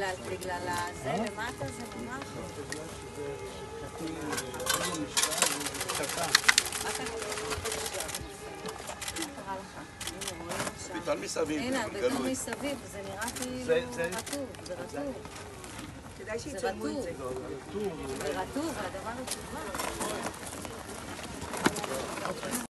בגלל, בגלל הזה, למטה זה ממש... מה מסביב, הנה, אבל מסביב, זה נראה כאילו רטוב, זה רטוב. כדאי שיצלמו את זה. רטוב, זה רטוב, והדבר הזה